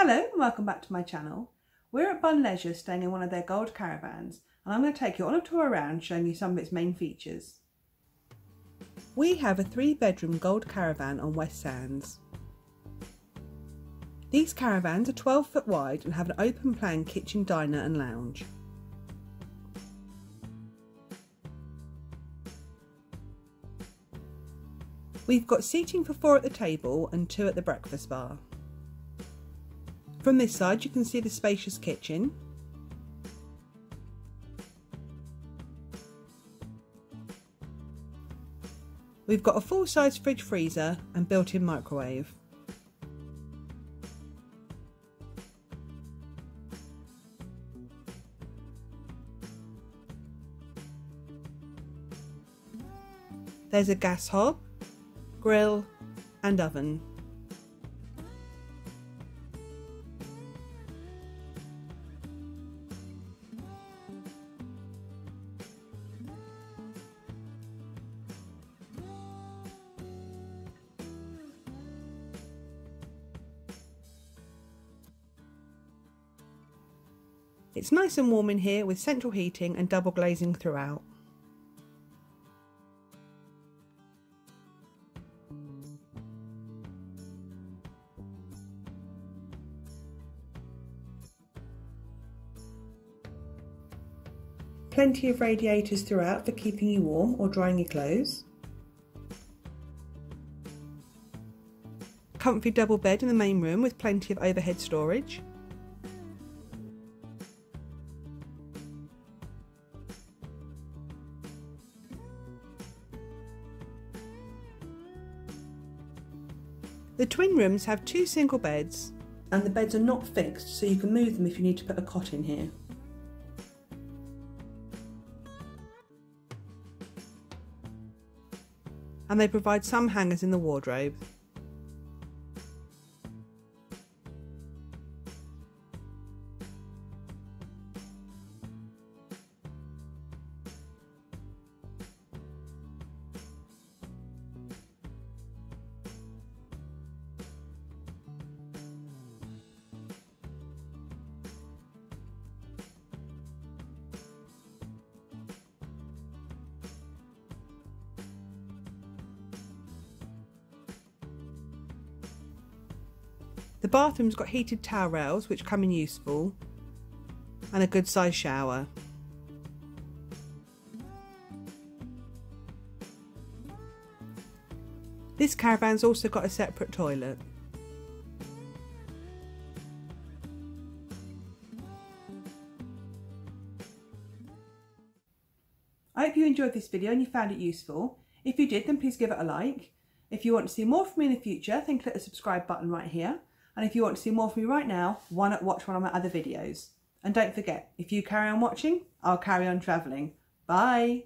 Hello and welcome back to my channel. We're at Bunn Leisure staying in one of their gold caravans and I'm going to take you on a tour around showing you some of its main features. We have a three bedroom gold caravan on West Sands. These caravans are 12 foot wide and have an open plan kitchen, diner and lounge. We've got seating for four at the table and two at the breakfast bar. From this side you can see the spacious kitchen. We've got a full-size fridge freezer and built-in microwave. There's a gas hob grill and oven. It's nice and warm in here with central heating and double glazing throughout. Plenty of radiators throughout for keeping you warm or drying your clothes. Comfy double bed in the main room with plenty of overhead storage. The twin rooms have two single beds and the beds are not fixed so you can move them if you need to put a cot in here. and they provide some hangers in the wardrobe. The bathroom's got heated towel rails which come in useful and a good sized shower. This caravan's also got a separate toilet. I hope you enjoyed this video and you found it useful. If you did then please give it a like. If you want to see more from me in the future then click the subscribe button right here. And if you want to see more from me right now, why not watch one of my other videos? And don't forget, if you carry on watching, I'll carry on travelling. Bye!